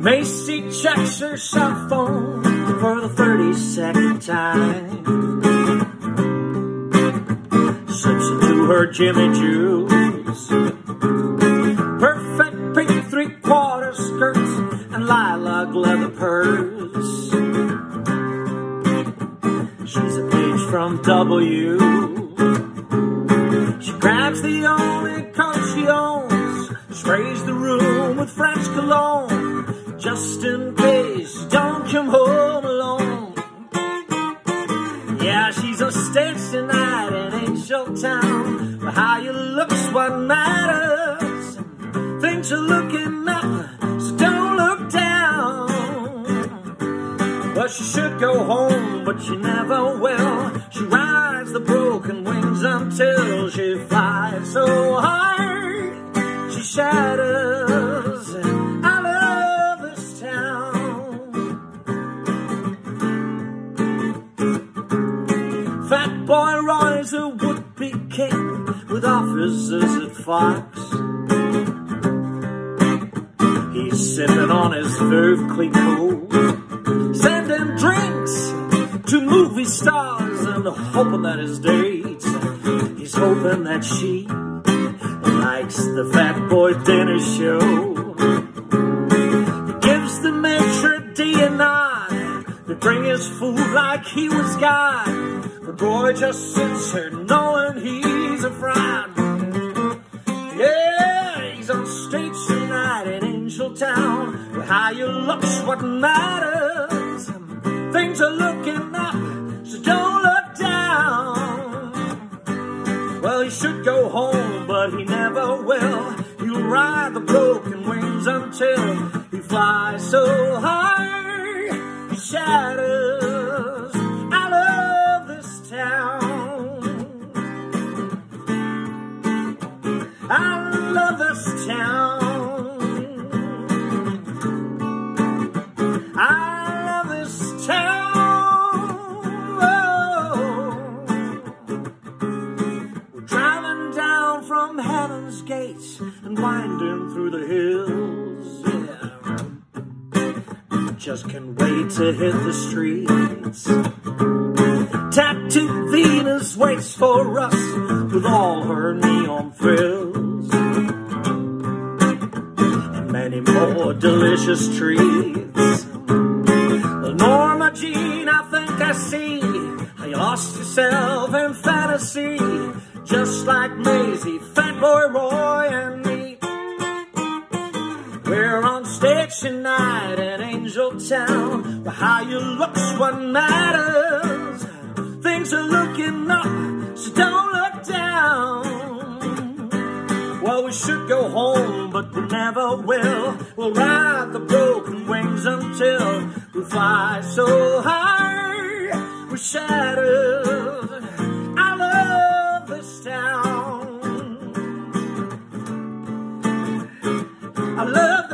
Macy checks her cell phone for the 32nd time. Slips into her Jimmy Choo's. Perfect pink three-quarter skirts and lilac leather purse. W. She grabs the only coat she owns, sprays the room with French cologne, just in case she don't come home alone. Yeah, she's on stage tonight in Angel Town, but how you look's what matters. Things are looking She should go home, but she never will. She rides the broken wings until she flies so high, she shatters. I love this town. Fat Boy Roy's a would-be king with officers at Fox. He's sipping on his Veuve Clicquot, movie stars and hoping that his dates, he's hoping that she likes the Fat Boy dinner show. He gives the maitre d' and I. they bring his food like he was God. The boy just sits here knowing he's a fraud. Yeah, he's on stage tonight in Angel Town. How you look's what matters. Ride the broken wings until he flies so high, he shatters. I love this town. I love this town. From heaven's gates and winding through the hills. Yeah. Just can't wait to hit the streets. Tattooed Venus waits for us with all her neon frills and many more delicious treats. Norma Jean, I think I see how you lost yourself in fantasy, just like Macy, Fat Boy Roy, and me. We're on stage tonight in Angel Town, where how you look's what matters. Things are looking up, so don't look down. Well, we should go home, but we never will. We'll ride the broken wings until we fly so high, we shatter. I love